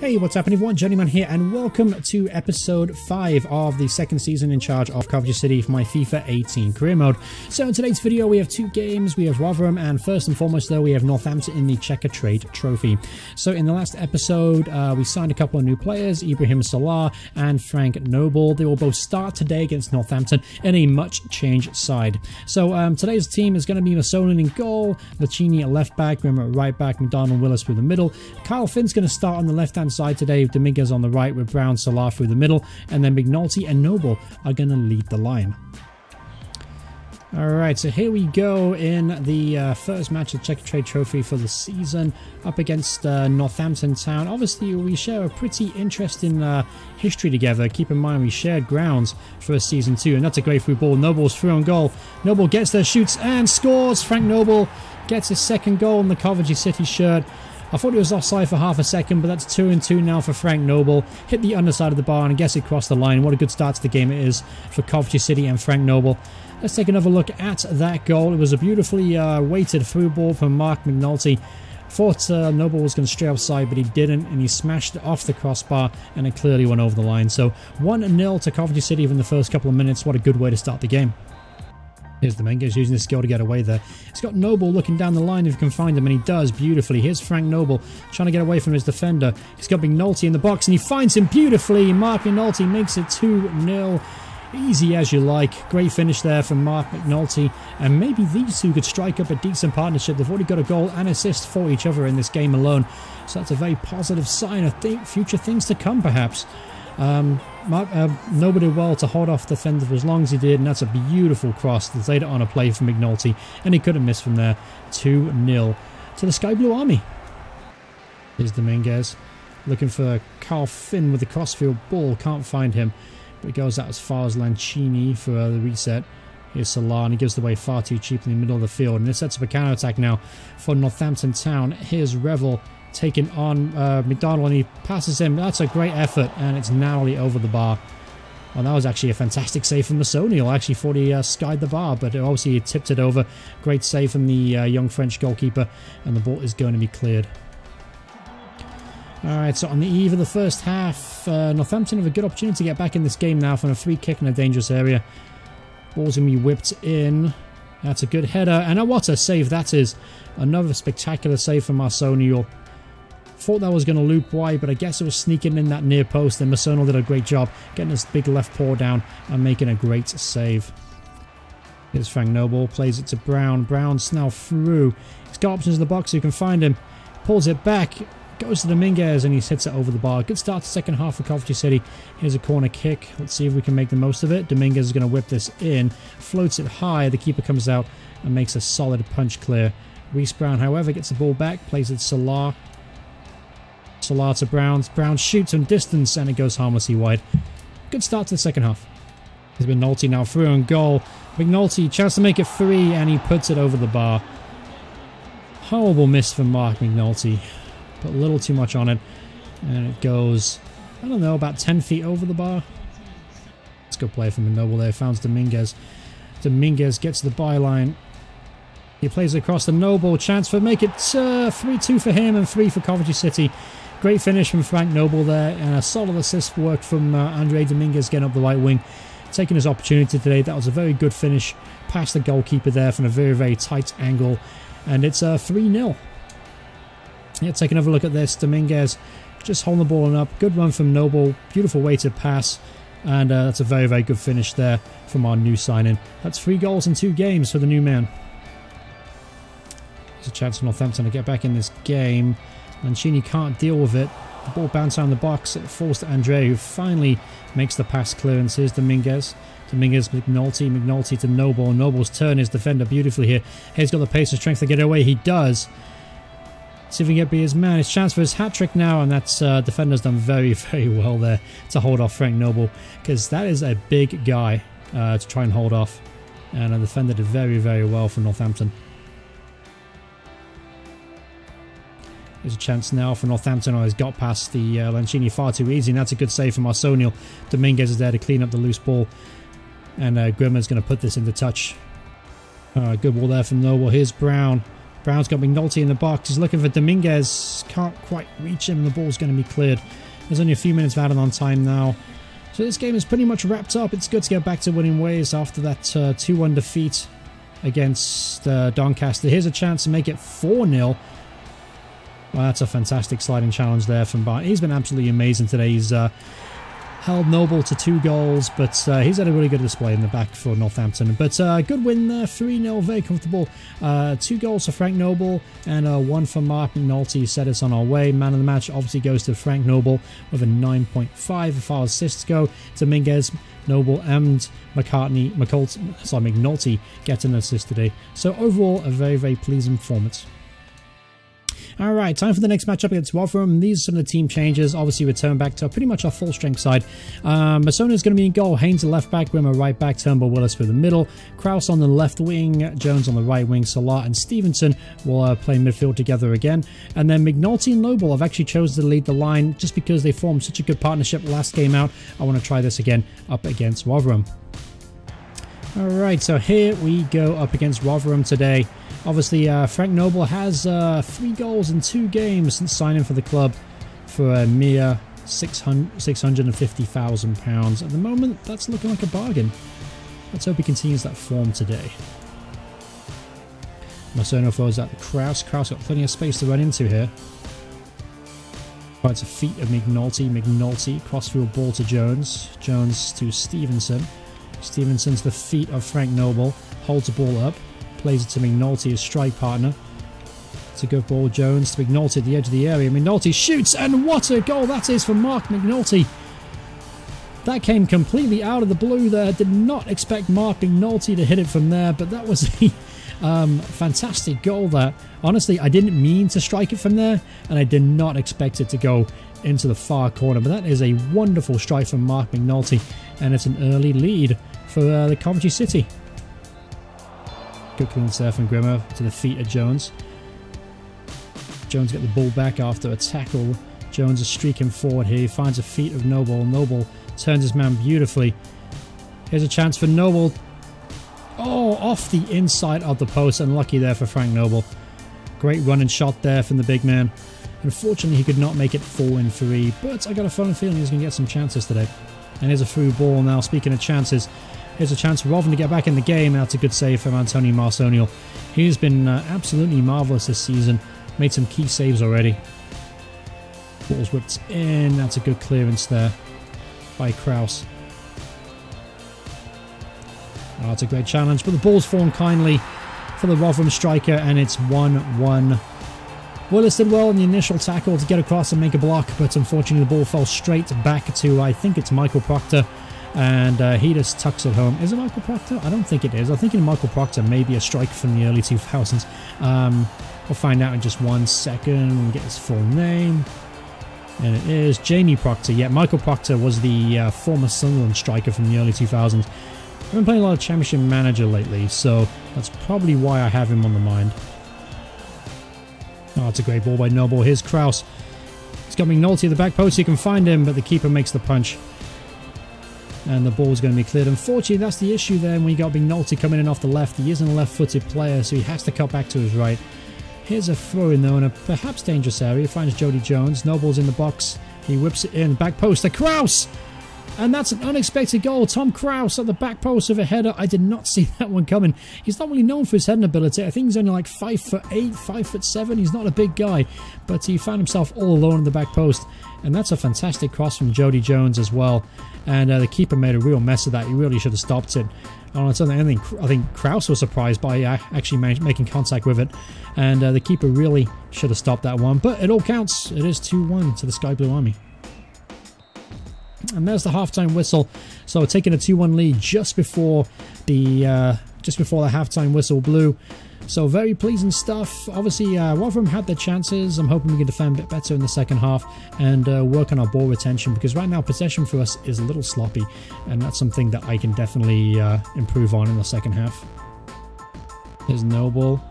Hey, what's happening everyone? Journeyman here and welcome to episode 5 of the second season in charge of Coventry City for my FIFA 18 career mode. So in today's video we have two games, we have Rotherham and first and foremost though we have Northampton in the Checkatrade Trophy. So in the last episode uh, we signed a couple of new players, Ibrahim Salah and Frank Nouble. They will both start today against Northampton in a much changed side. So um, today's team is going to be Masonin in goal, Lacini at left back, Rim at right back, McDonald Willis through the middle. Kyle Finn's going to start on the left hand side today, with Dominguez on the right with Brown, Salah through the middle, and then McNulty and Nouble are going to lead the line. Alright, so here we go in the uh, first match of the Checkatrade Trophy for the season up against uh, Northampton Town. Obviously, we share a pretty interesting uh, history together. Keep in mind, we shared grounds for a season two, and that's a great free ball. Nouble's through on goal. Nouble gets there, shoots, and scores. Frank Nouble gets his second goal in the Coventry City shirt. I thought he was offside for half a second, but that's 2 and 2 now for Frank Nouble. Hit the underside of the bar and I guess it crossed the line. What a good start to the game it is for Coventry City and Frank Nouble. Let's take another look at that goal. It was a beautifully uh, weighted through ball from Marc McNulty. Thought uh, Nouble was going to stray offside, but he didn't, and he smashed it off the crossbar, and it clearly went over the line. So 1-0 to Coventry City in the first couple of minutes. What a good way to start the game. Here's the Dominguez using his skill to get away there. He's got Nouble looking down the line if he can find him, and he does beautifully. Here's Frank Nouble trying to get away from his defender. He's got McNulty in the box, and he finds him beautifully. Marc McNulty makes it 2-0. Easy as you like. Great finish there from Marc McNulty. And maybe these two could strike up a decent partnership. They've already got a goal and assist for each other in this game alone. So that's a very positive sign of th future things to come, perhaps. Um, uh, nobody well to hold off the defender for as long as he did, and that's a beautiful cross. They laid it on a play for McNulty, and he couldn't miss from there. 2-0 to the Sky Blue Army. Here's Dominguez looking for Carl Finn with the crossfield ball. Can't find him, but he goes out as far as Lancini for uh, the reset. Here's Salah, and he gives the way far too cheap in the middle of the field. And this sets up a counter attack now for Northampton Town. Here's Revell taking on uh, McDonald and he passes him. That's a great effort and it's narrowly over the bar. Well, that was actually a fantastic save from Masonial. Actually thought he uh, skied the bar, but obviously he tipped it over. Great save from the uh, young French goalkeeper, and the ball is going to be cleared. Alright, so on the eve of the first half, uh, Northampton have a good opportunity to get back in this game now from a free kick in a dangerous area. Ball's going to be whipped in. That's a good header, and what a save that is. Another spectacular save from Marsonial. Thought that was going to loop wide, but I guess it was sneaking in that near post, and Masonal did a great job getting his big left paw down and making a great save. Here's Frank Nouble, plays it to Brown. Brown's now through. He's got options in the box, so you can find him. Pulls it back, goes to Dominguez, and he hits it over the bar. Good start to second half for Coventry City. Here's a corner kick. Let's see if we can make the most of it. Dominguez is going to whip this in, floats it high. The keeper comes out and makes a solid punch clear. Reese Brown, however, gets the ball back, plays it Salah. Salah to Brown. Brown shoots from distance and it goes harmlessly wide. Good start to the second half. There's McNulty now through on goal. McNulty, chance to make it three and he puts it over the bar. Horrible miss from Marc McNulty. Put a little too much on it. And it goes, I don't know, about 10 feet over the bar. Let's go play from Nouble there. Founds Dominguez. Dominguez gets the byline. He plays across the Nouble. Chance for make it 3-2 uh, for him and 3 for Coventry City. Great finish from Frank Nouble there and a solid assist work from uh, Andre Dominguez getting up the right wing. Taking his opportunity today. That was a very good finish past the goalkeeper there from a very, very tight angle. And it's a uh, 3-0. Yeah, take another look at this. Dominguez just holding the ball and up. Good run from Nouble. Beautiful way to pass. And uh, that's a very, very good finish there from our new signing. That's three goals in two games for the new man. There's a chance for Northampton to get back in this game. Mancini can't deal with it. The ball bounces around the box. It falls to Andre, who finally makes the pass clearance. Here's Dominguez. Dominguez, McNulty, McNulty to Nouble. Nouble's turn his defender beautifully here. He's got the pace and strength to get away. He does. See if he can get be his man. His chance for his hat trick now, and that's uh, defender's done very, very well there to hold off Frank Nouble because that is a big guy uh, to try and hold off. And the defender did very, very well for Northampton. There's a chance now for Northampton. Oh, he's got past the uh, Lancini far too easy, and that's a good save from Marsonial. Dominguez is there to clean up the loose ball, and uh, Grimmer's going to put this into touch. Uh, good ball there from Nouble. Here's Brown. Brown's got McNulty in the box. He's looking for Dominguez. Can't quite reach him. The ball's going to be cleared. There's only a few minutes of added on time now. So this game is pretty much wrapped up. It's good to get back to winning ways after that 2-1 uh, defeat against uh, Doncaster. Here's a chance to make it 4-0. Well, that's a fantastic sliding challenge there from Bart. He's been absolutely amazing today. He's uh, held Nouble to two goals, but uh, he's had a really good display in the back for Northampton. But uh, good win there, 3-0, very comfortable. Uh, two goals for Frank Nouble and uh, one for Marc McNulty set us on our way. Man of the match obviously goes to Frank Nouble with a 9.5 as far as assists go. Dominguez, Nouble and McCartney, McCult, sorry, McNulty get an assist today. So overall, a very, very pleasing performance. All right, time for the next matchup against Rotherham. These are some of the team changes. Obviously, return back to pretty much our full strength side. Um, Masona is going to be in goal. Haynes, the left back. Grimmer, right back. Turnbull, Willis for the middle. Kraus on the left wing. Jones on the right wing. Salah and Stevenson will uh, play midfield together again. And then McNulty and Nouble have actually chosen to lead the line just because they formed such a good partnership last game out. I want to try this again up against Rotherham. All right, so here we go up against Rotherham today. Obviously, uh, Frank Nouble has uh, three goals in two games since signing for the club for a mere £650,000. At the moment, that's looking like a bargain. Let's hope he continues that form today. Masono throws out the Kraus. Kraus got plenty of space to run into here. Finds a feet of McNulty. McNulty, crossfield ball to Jones. Jones to Stevenson. Stevenson's the feet of Frank Nouble. Holds the ball up. Plays it to McNulty, his strike partner. A good ball, Jones to McNulty at the edge of the area. McNulty shoots, and what a goal that is for Marc McNulty. That came completely out of the blue there. Did not expect Marc McNulty to hit it from there, but that was a um, fantastic goal there. Honestly, I didn't mean to strike it from there, and I did not expect it to go into the far corner. But that is a wonderful strike from Marc McNulty, and it's an early lead for uh, the Coventry City. Clean serve from Grimmer to the feet of Jones. Jones get the ball back after a tackle. Jones is streaking forward here. He finds a feet of Nouble. Nouble turns his man beautifully. Here's a chance for Nouble. Oh, off the inside of the post. Unlucky there for Frank Nouble. Great running shot there from the big man. Unfortunately, he could not make it 4 in 3, but I got a funny feeling he's going to get some chances today. And here's a through ball now. Speaking of chances, Here's a chance for Rovin to get back in the game. That's a good save from Antonio Marsonial. He's been uh, absolutely marvellous this season. Made some key saves already. Ball's whipped in. That's a good clearance there by Kraus. Oh, that's a great challenge, but the ball's fallen kindly for the Rotherham striker, and it's 1-1. Willis did well in the initial tackle to get across and make a block, but unfortunately the ball fell straight back to, I think it's Michael Proctor, and uh, he just tucks it home. Is it Michael Proctor? I don't think it is. I think thinking Michael Proctor maybe a striker from the early 2000s. Um, we'll find out in just one second. and Get his full name. And it is Jamie Proctor. Yeah, Michael Proctor was the uh, former Sunderland striker from the early 2000s. I've been playing a lot of Championship Manager lately, so that's probably why I have him on the mind. Oh, it's a great ball by Nouble. Here's Kraus. He's got McNulty at the back post. You can find him, but the keeper makes the punch and the ball's going to be cleared. Unfortunately, that's the issue there when you got McNulty coming in off the left. He isn't a left-footed player, so he has to cut back to his right. Here's a throw in though in a perhaps dangerous area. Finds Jodi Jones. Nouble's in the box. He whips it in. Back post to Kraus! And that's an unexpected goal. Tom Kraus at the back post of a header. I did not see that one coming. He's not really known for his heading ability. I think he's only like 5 foot 8, 5 foot 7. He's not a big guy. But he found himself all alone in the back post. And that's a fantastic cross from Jodi Jones as well. And uh, the keeper made a real mess of that. He really should have stopped it. I think, I think Kraus was surprised by uh, actually making contact with it. And uh, the keeper really should have stopped that one. But it all counts. It is 2-1 to the Sky Blue Army. And there's the halftime whistle. So taking a 2-1 lead just before the uh, just before the halftime whistle blew. So very pleasing stuff. Obviously, uh, Rotherham had their chances. I'm hoping we can defend a bit better in the second half and uh, work on our ball retention because right now possession for us is a little sloppy, and that's something that I can definitely uh, improve on in the second half. There's Nouble.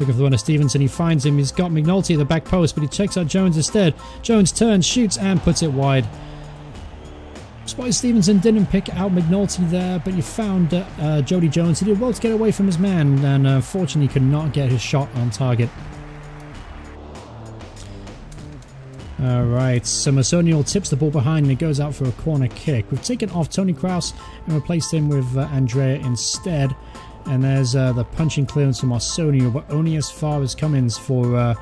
Looking for the one of Stevenson. He finds him. He's got McNulty at the back post, but he checks out Jones instead. Jones turns, shoots, and puts it wide. Spider Stevenson didn't pick out McNulty there, but you found uh, uh, Jodi Jones. He did well to get away from his man, and uh, fortunately could not get his shot on target. Alright, so Masonial tips the ball behind and it goes out for a corner kick. We've taken off Tony Kraus and replaced him with uh, Andrea instead. And there's uh, the punching clearance from Arsenio, but only as far as Cummins for uh,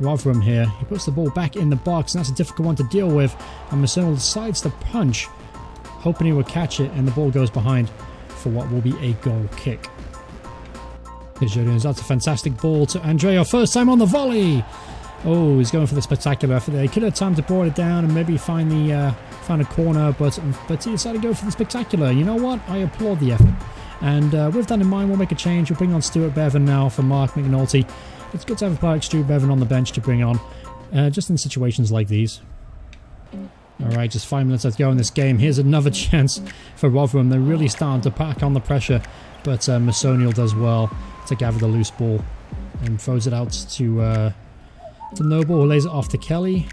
Rotherham here. He puts the ball back in the box, and that's a difficult one to deal with. And Masonial decides to punch, hoping he will catch it, and the ball goes behind for what will be a goal kick. That's a fantastic ball to Andrea. First time on the volley. Oh, he's going for the spectacular effort there. He could have time to board it down and maybe find the uh, find a corner, but but he decided to go for the spectacular. You know what? I applaud the effort. And uh, with that in mind, we'll make a change. We'll bring on Stuart Beavon now for Marc McNulty. It's good to have a player like Stuart Beavon on the bench to bring on, uh, just in situations like these. Alright, just five minutes left to go in this game. Here's another chance for Rotherham. They're really starting to pack on the pressure, but uh, Masonial does well to gather the loose ball and throws it out to uh, to Nouble, who lays it off to Kelly.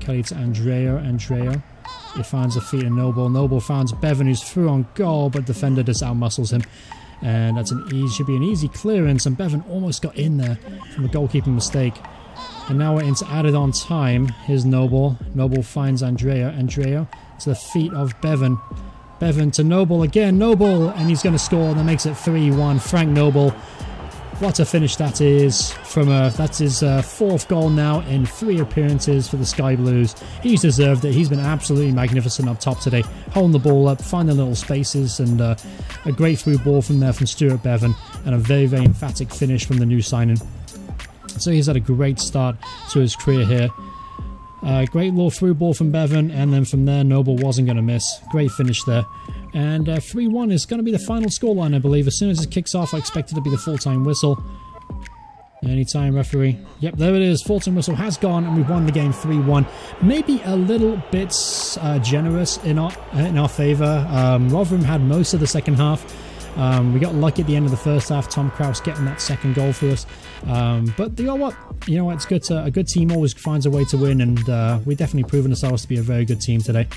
Kelly to Andrea. Andrea. He finds a feet in Nouble. Nouble finds Beavon, who's through on goal, but defender just outmuscles him. And that's an easy, should be an easy clearance. And Beavon almost got in there from a goalkeeping mistake. And now we're into added on time. Here's Nouble. Nouble finds Andrea. Andrea to the feet of Beavon. Beavon to Nouble again. Nouble, and he's going to score. And that makes it 3-1. Frank Nouble what a finish that is from a, that's his uh, fourth goal now in three appearances for the Sky Blues. He's deserved it. He's been absolutely magnificent up top today, holding the ball up, finding little spaces, and uh, a great through ball from there from Stuart Beavon, and a very, very emphatic finish from the new signing. So he's had a great start to his career here. Uh, great little through ball from Beavon, and then from there, Nouble wasn't going to miss. Great finish there. And 3-1 uh, is going to be the final scoreline, I believe. As soon as it kicks off, I expect it to be the full-time whistle. Anytime, referee. Yep, there it is. Full-time whistle has gone, and we've won the game 3-1. Maybe a little bit uh, generous in our, in our favour. Um, Rotherham had most of the second half. Um, we got lucky at the end of the first half. Tom Kraus getting that second goal for us. Um, but you know what? You know what? It's good. To, a good team always finds a way to win, and uh, we've definitely proven ourselves to be a very good team today.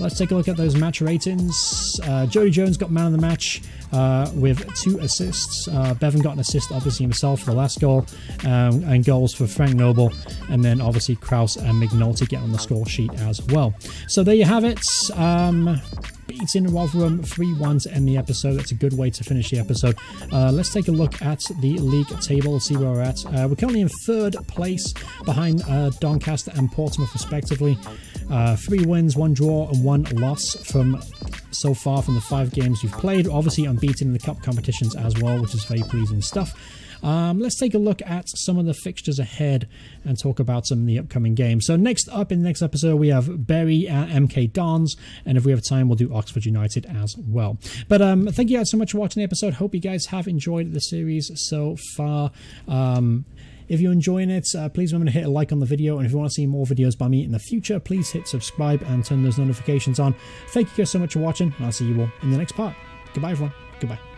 Let's take a look at those match ratings. Uh, Jodi Jones got man of the match uh, with two assists. Uh, Beavon got an assist, obviously himself, for the last goal, um, and goals for Frank Nouble, and then obviously Kraus and McNulty get on the score sheet as well. So there you have it. Um, beating Rotherham 3-1 to end the episode. That's a good way to finish the episode. Uh, let's take a look at the league table, see where we're at. Uh, we're currently in third place behind uh, Doncaster and Portsmouth respectively. Uh, three wins, one draw and one loss from so far from the five games we've played. Obviously unbeaten in the cup competitions as well, which is very pleasing stuff. Um, let's take a look at some of the fixtures ahead and talk about some of the upcoming games. So next up in the next episode, we have Bury at MK Dons, and if we have time, we'll do Oxford United as well. But um, thank you guys so much for watching the episode. Hope you guys have enjoyed the series so far. Um, if you're enjoying it, uh, please remember to hit a like on the video. And if you want to see more videos by me in the future, please hit subscribe and turn those notifications on. Thank you guys so much for watching, and I'll see you all in the next part. Goodbye, everyone. Goodbye.